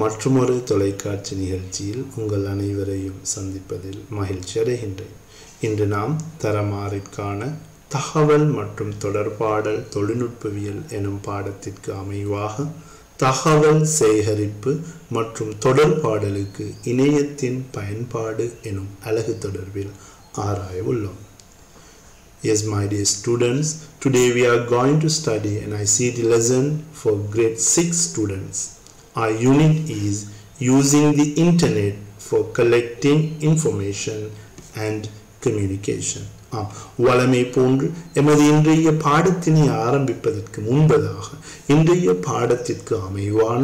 மற்றுமொரு தொலைக்காட்சி நிகழ்ச்சியில் உங்கள் அனைவரையும் சந்திப்பதில் மகிழ்ச்சி அடைகின்றேன் இன்று நாம் தரமாறிற்கான தகவல் மற்றும் தொடர்பாடல் தொழில்நுட்பவியல் எனும் பாடத்திற்கு அமைவாக தகவல் சேகரிப்பு மற்றும் தொடர்பாடலுக்கு இணையத்தின் பயன்பாடு எனும் அழகு தொடர்பில் ஆராய உள்ளோம் Yes, my dear students, today we are going to study an ICT lesson for grade 6 students. Our unit is using the internet for collecting information and communication. ஆம் வளமை போன்று எமது இன்றைய பாடத்தினை ஆரம்பிப்பதற்கு முன்பதாக இன்றைய பாடத்திற்கு அமைவான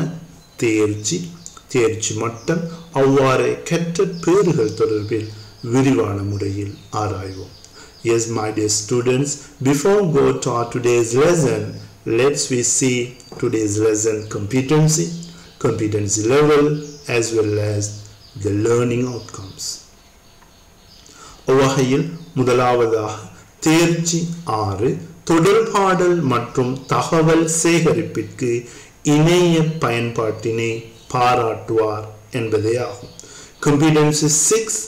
தேர்ச்சி தேர்ச்சி மட்டம் அவ்வாறு கற்ற பேறுகள் தொடர்பில் விரிவான முறையில் ஆராய்வோம் yes my dear students before go to today's lesson let's we see today's lesson competency competence level as well as the learning outcomes வகையில் முதலாவதாக தேர்ச்சி ஆறு தொடர்பாடல் மற்றும் தகவல் சேகரிப்பிற்கு இணைய பயன்பாட்டினை பாராட்டுவார் என்பதே ஆகும் competency six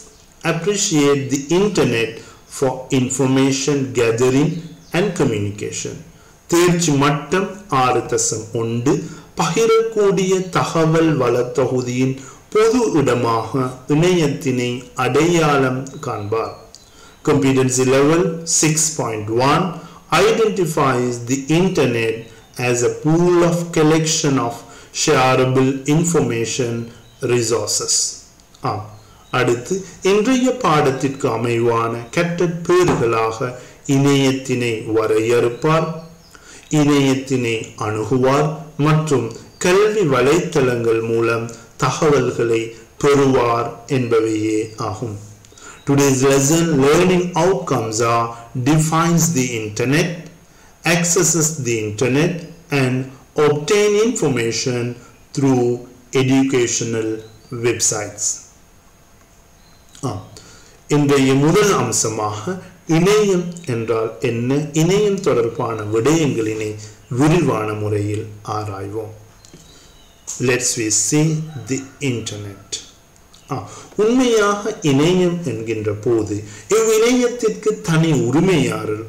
appreciate the internet for information gathering and communication தேர்ச்சி மட்டம் ஆறு தசம் ஒன்று பகிரக்கூடிய தகவல் வளத்தொகுதியின் பொது இடமாக இணையத்தினை அடையாளம் காண்பார். Competency level 6.1 identifies the internet as a pool of collection of shareable information resources. ஆம். அடுத்து இன்றைய பாடத்திற்கு அமைவான கற்றற்பேறுகளாக இணையத்தினை வரையறுப்பார். இணையத்தினை அணுகுவார். மற்றும் கல்வி வலைத்தளங்கள் மூலம் தகவல்களை பெறுவார் என்பவையே ஆகும் Today's lesson learning outcomes are defines the internet, accesses the internet and obtain information through educational websites. இன்றைய முதல் அம்சமாக இணையம் என்றால் என்ன? இணையம் தொடர்பான விடயங்களினை விரிவான முறையில் ஆராய்வோம். Let's we see the internet உண்மையாக இணையம் என்கின்ற போது இவ்விணையத்திற்கு தனி உரிமையாளர்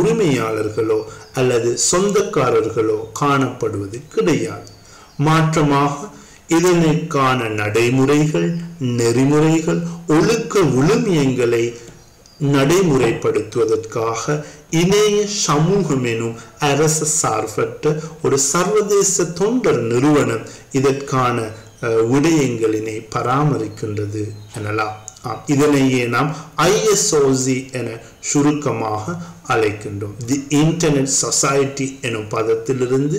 உரிமையாளர்களோ அல்லது சொந்தக்காரர்களோ காணப்படுவது கிடையாது. மாற்றமாக இதனைக்கான நடைமுறைகள் நெறிமுறைகள் ஒழுக்க விழுமியங்களை நடைமுறைப்படுத்துவதற்காக இணைய சமூகம் எனும் அரசு சார்பற்ற ஒரு சர்வதேச தொண்டர் நிறுவனம் இதற்கான விடயங்களினை பராமரிக்கின்றது எனலாம். இதனையே நாம் ஐஎஸ்ஓசி என சுருக்கமாக அழைக்கின்றோம். தி இன்டர்நெட் சொசைட்டி எனும் பதத்திலிருந்து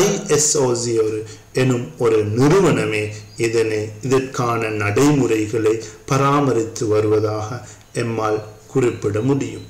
ஐஎஸ்ஓசி ஒரு எனும் ஒரு நிறுவனமே இதனை இதற்கான நடைமுறைகளை பராமரித்து வருவதாக எம்மால் குறிப்பிட முடியும்.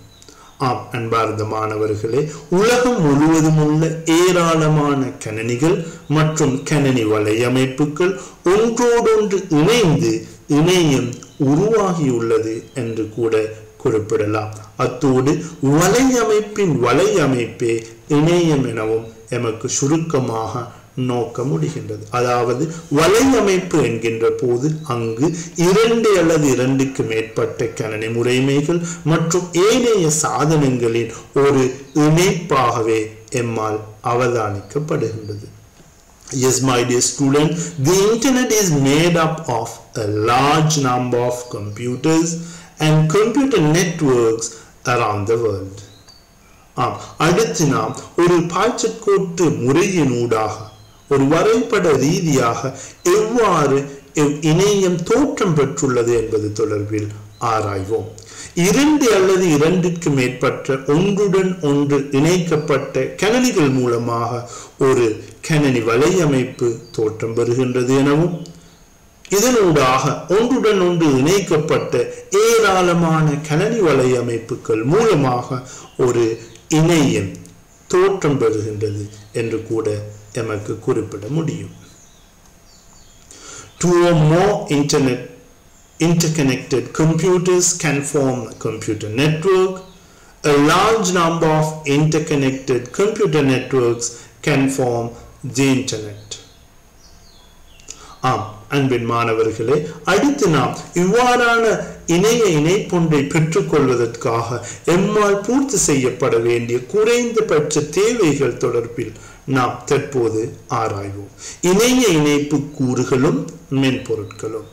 ஆம் அன்பார்ந்த மாணவர்களே உலகம் முழுவதும் உள்ள ஏராளமான கணனிகள் மற்றும் கணனி வலையமைப்புகள் ஒன்றோடொன்று இணைந்து இணையம் உருவாகியுள்ளது என்று கூட குறிப்பிடலாம். அத்தோடு வலையமைப்பின் வலையமைப்பே இணையம் எனவும் எமக்கு சுருக்கமாக நோக்க முடிகின்றது அதாவது வலையமைப்பு என்கின்ற போது அங்கு இரண்டு அல்லது இரண்டுக்கு மேற்பட்ட கணனி முறைமைகள் மற்றும் ஏனைய சாதனங்களின் ஒரு இணைப்பாகவே எம்மால் அவதானிக்கப்படுகின்றது Yes, my dear student, the internet is made up of a large number of computers and computer networks around the world. ஆம் அடுத்து நாம் ஒரு பாய்ச்சற்கோட்டு முறையினூடாக ஒரு வரைபட ரீதியாக எவ்வாறு இணையம் தோற்றம் பெற்றுள்ளது என்பது தொடர்பில் ஆராய்வோம். இரண்டு அல்லது இரண்டிற்கு மேற்பட்ட ஒன்றுடன் ஒன்று இணைக்கப்பட்ட கணனிகள் மூலமாக ஒரு கணனி வலையமைப்பு தோற்றம் பெறுகின்றது எனவும் இதனூடாக ஒன்றுடன் ஒன்று இணைக்கப்பட்ட ஏராளமான கணனி வலையமைப்புகள் மூலமாக ஒரு இணையம் தோற்றம் பெறுகின்றது என்று கூட எமக்கு குறிப்பிட முடியும் Two or more internet interconnected computers can form a computer network. a large number of interconnected computer networks can form the internet. ஆம் அன்பின் மாணவர்களே அடுத்து நாம் இவ்வாறான இணைய இணைப்பொன்றை பெற்றுக்கொள்வதற்காக எம்மால் பூர்த்தி செய்யப்பட வேண்டிய குறைந்தபட்ச தேவைகள் தொடர்பில் நாம் தற்போது ஆராய்வோம். இணைய இணைப்பு கூறுகளும் மென்பொருட்களும்.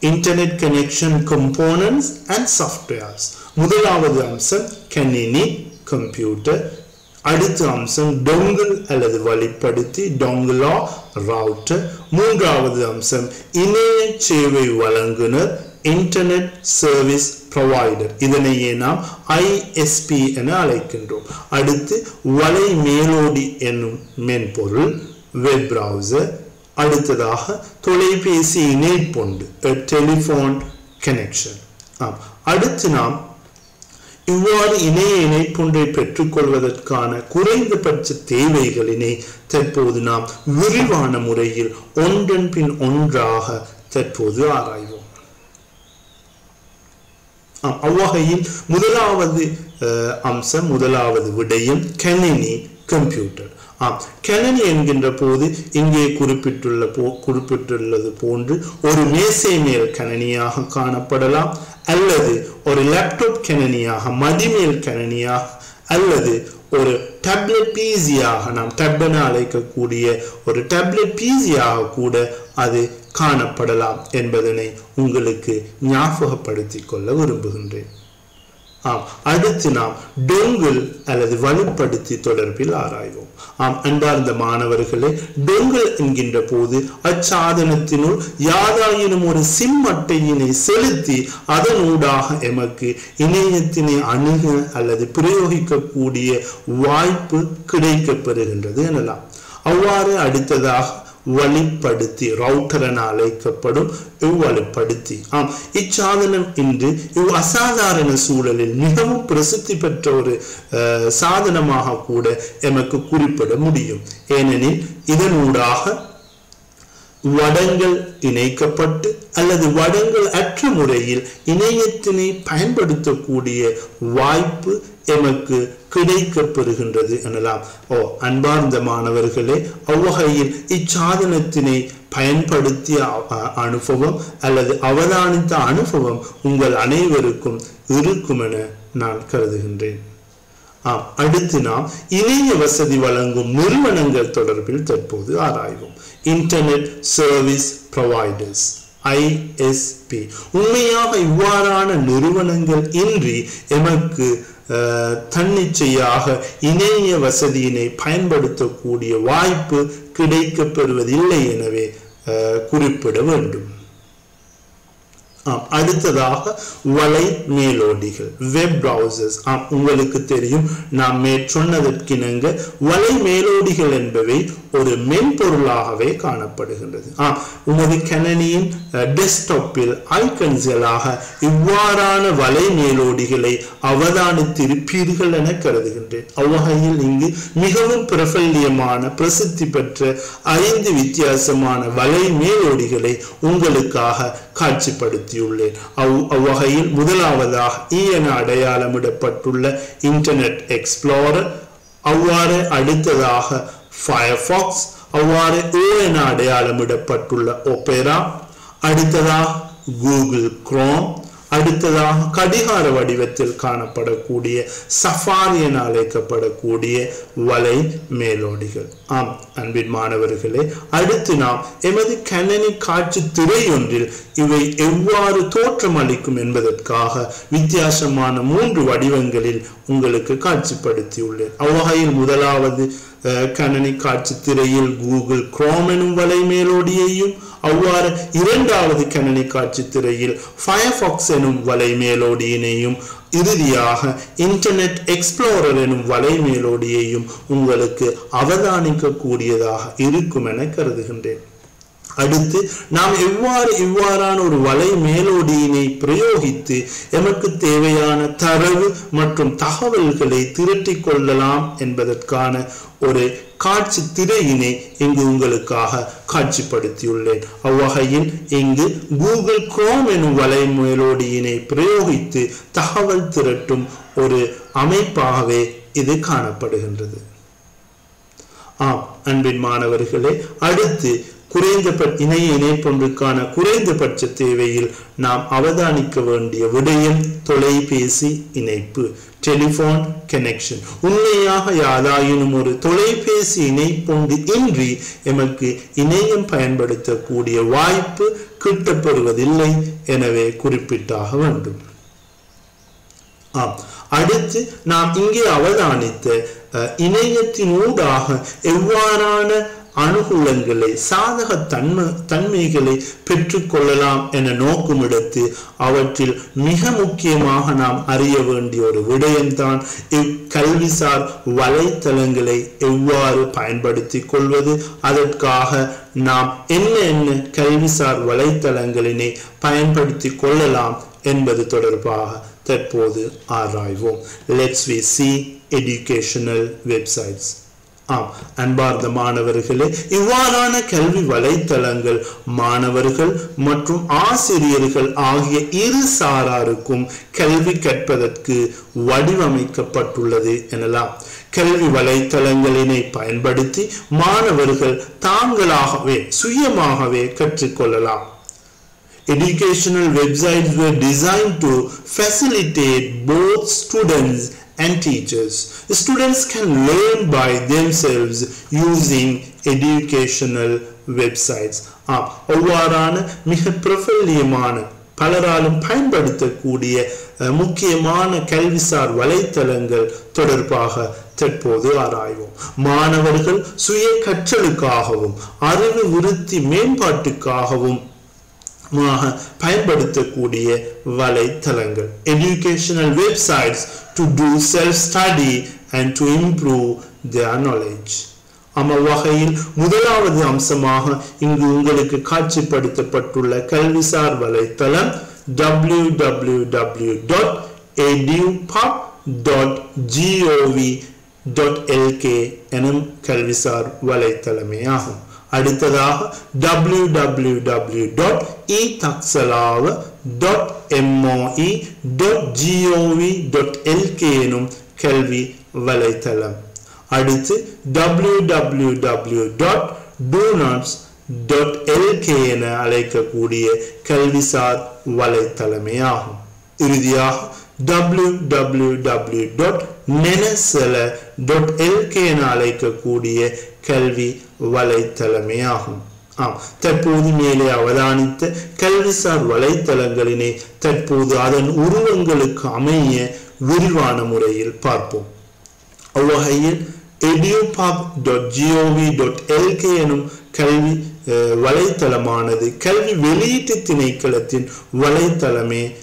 Internet connection components and softwares முதலாவது அம்சம் கணினி கம்ப்யூட்டர் அடுத்த அம்சம் டொங்கிள் அல்லது வழிப்படுத்தி டொங்கிளா ரவுட்டர் மூன்றாவது அம்சம் இணைய சேவை வழங்குனர் இன்டர்நெட் சர்வீஸ் ப்ரொவைடர் இதனையே நாம் ஐஎஸ்பி என அழைக்கின்றோம். அடுத்து வலை மேலோடி என்னும் மென்பொருள் வெப் ப்ரௌசர் அடுத்ததாக தொலைபேசி இணைப்பொண்டு டெலிஃபோன் கனெக்ஷன் ஆம் அடுத்து நாம் இவ்வாறு இணைய இணைப்பொன்றை பெற்றுக்கொள்வதற்கான குறைந்தபட்ச தேவைகளினை தற்போது நாம் விரிவான முறையில் ஒன்றன் பின் ஒன்றாக தற்போது ஆராய்வோம். அவ்வகையில் முதலாவது அம்சம் முதலாவது விடயம் கணினி கம்ப்யூட்டர் ஆம் கணினி என்கின்ற போது இங்கே குறிப்பிட்டுள்ள போ குறிப்பிட்டுள்ளது போன்று ஒரு மேசை மேல் கணினியாக காணப்படலாம் அல்லது ஒரு லேப்டாப் கணினியாக மதிமேல் கணினியாக அல்லது ஒரு டேப்லெட் பிசியாக நாம் டப்பென அழைக்கக்கூடிய ஒரு டேப்லெட் பிசியாக கூட அது காணப்படலாம் என்பதனை உங்களுக்கு ஞாபகப்படுத்திக் கொள்ள விரும்புகின்றேன். ஆம் அடுத்து நாம் டொங்கிள் அல்லது வலுப்படுத்தி தொடர்பில் ஆராய்வோம். ஆம் அன்பார்ந்த மாணவர்களே டொங்கிள் என்கின்ற போது அச்சாதனத்தினுள் யாதாயினும் ஒரு சிம் அட்டையினை செலுத்தி அதனூடாக எமக்கு இணையத்தினை அணுக அல்லது பிரயோகிக்கக்கூடிய வாய்ப்பு கிடைக்கப் பெறுகின்றது எனலாம். அவ்வாறு அடுத்ததாக வழிப்படுத்தி ரவுட்டர் என அழைக்கப்படும் இவ்வழிப்படுத்தி. ஆம் இச்சாதனம் இன்று இவ் அசாதாரண சூழலில் மிகவும் பிரசித்தி பெற்ற ஒரு சாதனமாக கூட எமக்கு குறிப்பிட முடியும். ஏனெனில் இதனூடாக வடங்கள் இணைக்கப்பட்டு அல்லது வடங்கள் அற்ற முறையில் இணையத்தினை பயன்படுத்தக்கூடிய வாய்ப்பு எமக்கு கிடைக்கப் பெறுகின்றது எனலாம். ஓ அன்பார்ந்த மாணவர்களே அவ்வகையில் இச்சாதனத்தினை பயன்படுத்திய அனுபவம் அல்லது அவதானித்த அனுபவம் உங்கள் அனைவருக்கும் இருக்கும் என நான் கருதுகின்றேன். ஆம் அடுத்து நாம் இணைய வசதி வழங்கும் நிறுவனங்கள் தொடர்பில் தற்போது ஆராய்வோம். இன்டர்நெட் சர்வீஸ் ப்ரொவைடர்ஸ் ஐஎஸ்பி உண்மையாக இவ்வாறான நிறுவனங்கள் இன்றி எமக்கு தன்னிச்சையாக இணைய வசதியினை பயன்படுத்தக்கூடிய வாய்ப்பு கிடைக்கப்பெறுவதில்லை எனவே குறிப்பிட வேண்டும். அடுத்ததாக வலை மேலோடிகள் வெப் ப்ரௌசர்ஸ் ஆம் உங்களுக்கு தெரியும் நாம் மேற் சொன்னதற்கிணங்க வலை மேலோடிகள் என்பவை ஒரு மென்பொருளாகவே காணப்படுகின்றது. ஆம் உமது கணனியின் டெஸ்க்டாப்பில் ஐக்கன்ஸ்களாக இவ்வாறான வலை மேலோடிகளை அவதானித்திருப்பீர்கள் என கருதுகின்றேன். அவ்வகையில் இங்கு மிகவும் பிரபல்யமான பிரசித்தி பெற்ற ஐந்து வித்தியாசமான வலை மேலோடிகளை உங்களுக்காக காட்சிப்படுத்தியுள்ளேன். அவ் அவ்வகையில் முதலாவதாக இ என அடையாளமிடப்பட்டுள்ள இன்டர்நெட் எக்ஸ்ப்ளோரர் அவ்வாறு அடுத்ததாக ஃபயர்ஃபாக்ஸ் அவ்வாறு ஓ என அடையாளமிடப்பட்டுள்ள ஒபேரா அடுத்ததாக கூகுள் குரோம் அடுத்ததாக கடிகார வடிவத்தில் காணப்படக்கூடிய சஃபாரி என அழைக்கப்படக்கூடிய வலை மேலோடிகள். ஆம் அன்பின் மாணவர்களே அடுத்து நாம் எமது கணனி காட்சி திரையொன்றில் இவை எவ்வாறு தோற்றம் அளிக்கும் என்பதற்காக வித்தியாசமான மூன்று வடிவங்களில் உங்களுக்கு காட்சிப்படுத்தியுள்ளேன். அவ்வகையில் முதலாவது கணனி காட்சி திரையில் கூகுள் குரோம் எனும் வலை மேலோடியையும் அவ்வாறு இரண்டாவது கணினி காட்சி திரையில் ஃபயர்ஃபாக்ஸ் எனும் வலை மேலோடியினையும் இறுதியாக இன்டர்நெட் எக்ஸ்ப்ளோரர் எனும் வலை மேலோடியையும் உங்களுக்கு அவதானிக்கக்கூடியதாக இருக்கும் என கருதுகின்றேன். அடுத்து நாம் எவ்வாறு இவ்வாறான ஒரு வலை மேலோடியினை பிரயோகித்து எமக்கு தேவையான தரவு மற்றும் தகவல்களை திரட்டிக் கொள்ளலாம் என்பதற்கான ஒரு காட்சி திரையினை இங்கு உங்களுக்காக காட்சிப்படுத்தியுள்ளேன். அவ்வகையில் இங்கு கூகுள் குரோம் எனும் வலை மேலோடியினை பிரயோகித்து தகவல் திரட்டும் ஒரு அமைப்பாகவே இது காணப்படுகின்றது. ஆம் அன்பின் மாணவர்களே அடுத்து குறைந்தபட்ச இணைய இணைப்பொன்றுக்கான குறைந்தபட்ச தேவையில் நாம் அவதானிக்க வேண்டிய விடயம் தொலைபேசி இணைப்பு டெலிபோன் கனெக்ஷன் உண்மையாக யாதாயினும் ஒரு தொலைபேசி இணைப்பொன்று இன்றி எமக்கு இணையம் பயன்படுத்தக்கூடிய வாய்ப்பு கிட்டப்படுவதில்லை எனவே குறிப்பிட்டாக வேண்டும். ஆம். அடுத்து நாம் இங்கே அவதானித்த அஹ், இணையத்தின் ஊடாக எவ்வாறான அனுகூலங்களை சாதக தன்மை தன்மைகளை பெற்றுக்கொள்ளலாம் என நோக்குமிடத்து அவற்றில் மிக முக்கியமாக நாம் அறிய வேண்டிய ஒரு விடயம்தான் இக்கல்விசார் வலைத்தளங்களை எவ்வாறு பயன்படுத்தி கொள்வது. அதற்காக நாம் என்ன என்ன கல்விசார் வலைத்தளங்களினை பயன்படுத்திக் கொள்ளலாம் என்பது தொடர்பாக தற்போது ஆராய்வோம். Let's we see educational websites ஆம் அன்பார்ந்த மாணவர்களே இவ்வாறான கல்வி வலைத்தளங்கள் மாணவர்கள் மற்றும் ஆசிரியர்கள் ஆகிய இரு சாராருக்கும் கல்வி கற்பதற்கு வடிவமைக்கப்பட்டுள்ளது எனலாம். கல்வி வலைத்தளங்களினை பயன்படுத்தி மாணவர்கள் தாங்களாகவே சுயமாகவே கற்றுக்கொள்ளலாம். Educational websites were designed to facilitate both students and teachers. Students can learn by themselves using educational websites. ஆம் அவ்வாறான மிக பிரபல்யமான பலராலும் பயன்படுத்தக்கூடிய முக்கியமான கல்விசார் வலைத்தளங்கள் தொடர்பாக தற்போது ஆராய்வோம் மாணவர்கள் சுய கற்றலுக்காகவும் அறிவு விருத்தி மேம்பாட்டுக்காகவும் மாக பயன்படுத்தக்கூடிய வலைத்தளங்கள் educational websites to do self study and to improve their knowledge அம வகையில் முதலாவது அம்சமாக இங்கு உங்களுக்கு காட்சிப்படுத்தப்பட்டுள்ள கல்விசார் வலைத்தளம் W W W dot edupub dot GOV dot LK எனும் கல்விசார் வலைத்தளமே ஆகும். அடுத்ததாக www.ethaksalawa.moe.gov.lk எனும் கல்வி வலைத்தளம் அடுத்து www.donuts.lk என அழைக்கக்கூடிய கல்விசார் வலைத்தளமே ஆகும் இறுதியாக www.nenasela.lk என அழைக்கக்கூடிய கல்வி வலைத்தளமே ஆகும் ஆம் தற்போது மேலே அவதானித்த கல்விசார் வலைத்தளங்களினை தற்போது அதன் உருவங்களுக்கு அமைய விரிவான முறையில் பார்ப்போம். அவ்வகையில் edupub.gov.lk எனும் கல்வி அஹ், வலைத்தளமானது கல்வி வெளியீட்டு திணைக்களத்தின் வலைத்தளமே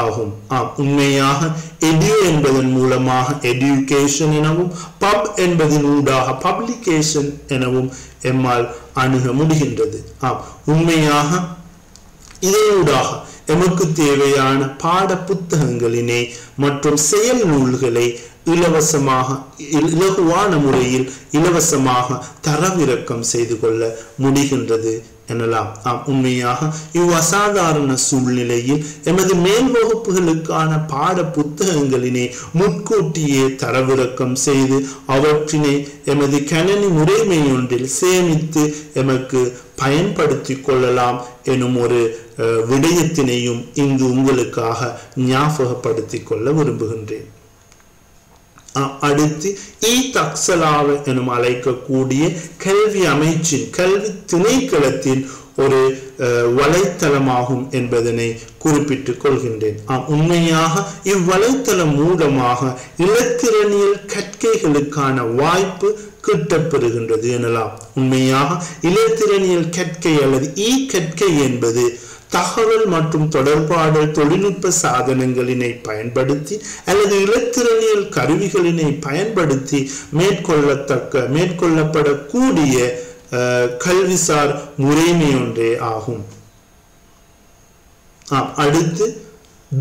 ஆகும். ஆம் உண்மையாக எடியூ என்பதன் மூலமாக எடியூகேஷன் எனவும் பப் என்பதன் ஊடாக பப்ளிகேஷன் எனவும் எம்மால் அணுக முடிகின்றது. ஆம் உண்மையாக இதனூடாக எமக்கு தேவையான பாட புத்தகங்களினை மற்றும் செயல் நூல்களை இலவசமாக இலகுவான முறையில் இலவசமாக தரவிறக்கம் செய்து கொள்ள முடிகின்றது. எனலாம். ஆம் உண்மையாக இவ் அசாதாரண சூழ்நிலையில் எமது மேல் வகுப்புகளுக்கான பாட புத்தகங்களினை முன்கூட்டியே தரவிறக்கம் செய்து அவற்றினை எமது கணனி முறைமை ஒன்றில் சேமித்து எமக்கு பயன்படுத்தி கொள்ளலாம் எனும் ஒரு விடயத்தினையும் இங்கு உங்களுக்காக ஞாபகப்படுத்திக் கொள்ள விரும்புகின்றேன். அடுத்து இ தக்சலாவ எனும் அழைக்கக்கூடிய கல்வி அமைச்சின் கல்வி திணைக்களத்தின் ஒரு வலைத்தளமாகும் என்பதனை குறிப்பிட்டுக் கொள்கின்றேன். ஆம் உண்மையாக இவ்வலைத்தளம் மூலமாக இலத்திரனியல் கற்கைகளுக்கான வாய்ப்பு கிட்டப்பெறுகின்றது எனலாம். உண்மையாக இலத்திரனியல் கற்கை அல்லது இ கற்கை என்பது தகவல் மற்றும் தொடர்பாடல் தொழில்நுட்ப சாதனங்களினை பயன்படுத்தி அல்லது இலத்திரனியல் கருவிகளினை பயன்படுத்தி மேற்கொள்ளத்தக்க மேற்கொள்ளப்படக்கூடிய கல்விசார் முறைமை ஒன்றே ஆகும். அடுத்து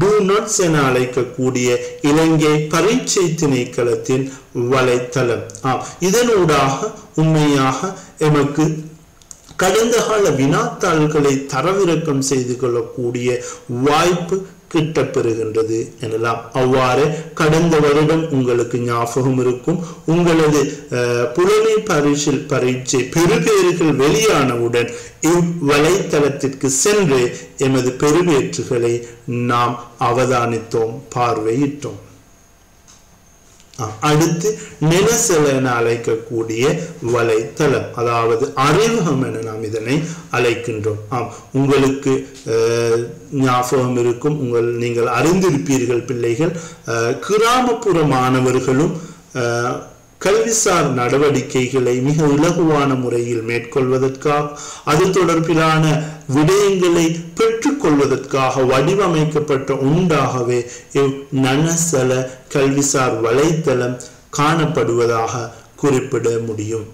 டூ நாட்ஸ் என அழைக்கக்கூடிய இலங்கை பரீட்சை திணைக்களத்தின் வலைத்தளம். ஆம் இதனூடாக உண்மையாக எமக்கு கடந்த கால வினாத்தாள்களை தரவிறக்கம் செய்து கொள்ளக்கூடிய வாய்ப்பு கிட்டப்பெறுகின்றது எனலாம். அவ்வாறு கடந்த வருடம் உங்களுக்கு ஞாபகம் இருக்கும். உங்களது புலமை பரிசில் பரீட்சை பெறுபேறுகள் வெளியானவுடன் இவ்வலைத்தளத்திற்கு சென்று எமது பெருவேற்றுகளை நாம் அவதானித்தோம் பார்வையிட்டோம். அடுத்து நிலசல என அழைக்கக்கூடிய வலைத்தளம் அதாவது அறிவகம் என நாம் இதனை அழைக்கின்றோம். ஆம் உங்களுக்கு ஞாபகம் இருக்கும் உங்கள் நீங்கள் அறிந்திருப்பீர்கள் பிள்ளைகள் கிராமப்புற மாணவர்களும் கல்விசார் நடவடிக்கைகளை மிக இலகுவான முறையில் மேற்கொள்வதற்காக அது தொடர்பிலான விடயங்களை பெற்றுக்கொள்வதற்காக வடிவமைக்கப்பட்ட உண்டாகவே இவ் நனசல கல்விசார் வலைத்தளம் காணப்படுவதாக குறிப்பிட முடியும்.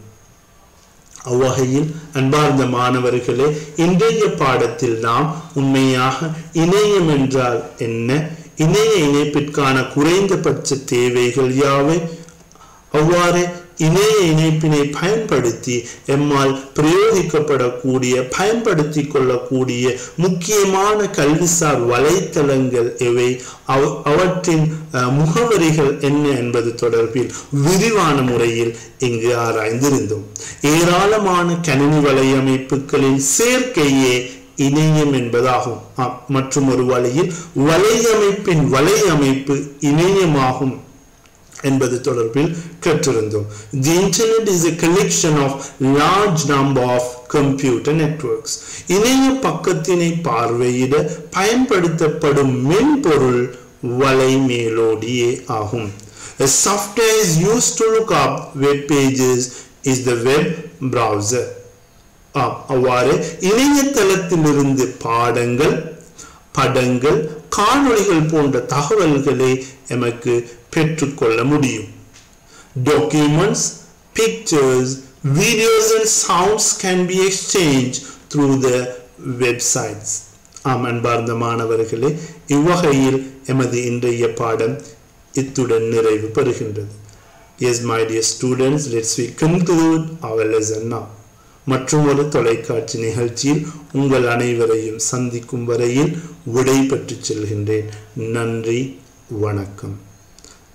அவ்வகையில் அன்பார்ந்த மாணவர்களே இன்றைய பாடத்தில் நாம் உண்மையாக இணையம் என்றால் என்ன? இணைய இணைப்பிற்கான குறைந்தபட்ச தேவைகள் யாவை? அவ்வாறு இணைய இணைப்பினை பயன்படுத்தி எம்மால் பிரயோகிக்கப்படக்கூடிய பயன்படுத்தி கொள்ளக்கூடிய முக்கியமான கல்விசார் வலைத்தளங்கள் எவை? அவ- அவற்றின் முகவரிகள் என்ன என்பது தொடர்பில் விரிவான முறையில் இங்கு ஆராய்ந்திருந்தோம். ஏராளமான கணினி வலையமைப்புகளின் சேர்க்கையே இணையம் என்பதாகும். மற்றும் ஒரு வழியில் வலையமைப்பின் வலையமைப்பு இணையமாகும். என்பது தொடர்பில் கற்றிருந்தோம் the internet is a collection of large number of computer networks இணைய பக்கத்தினை பார்வையிட பயன்படுத்தப்படும் மென்பொருள் வலை மேலோடியே ஆகும். A software is used to look up web pages is the web browser. அவ்வாறு இணையதளத்திலிருந்து பாடங்கள் படங்கள் காணொளிகள் போன்ற தகவல்களை எமக்கு பெற்றுக்கொள்ள முடியும். Documents pictures videos and sounds can be exchanged through the websites. ஆம் அன்பார்ந்த மாணவர்களே இவ்வகையில் எமது இன்றைய பாடம் இத்துடன் நிறைவு பெறுகின்றது. Yes my dear students let's we conclude our lesson நா மற்றும் ஒரு தொலைக்காட்சி நிகழ்ச்சியில் உங்கள் அனைவரையும் சந்திக்கும் வரையில் விடை பெற்று செல்கின்றேன். நன்றி வணக்கம்.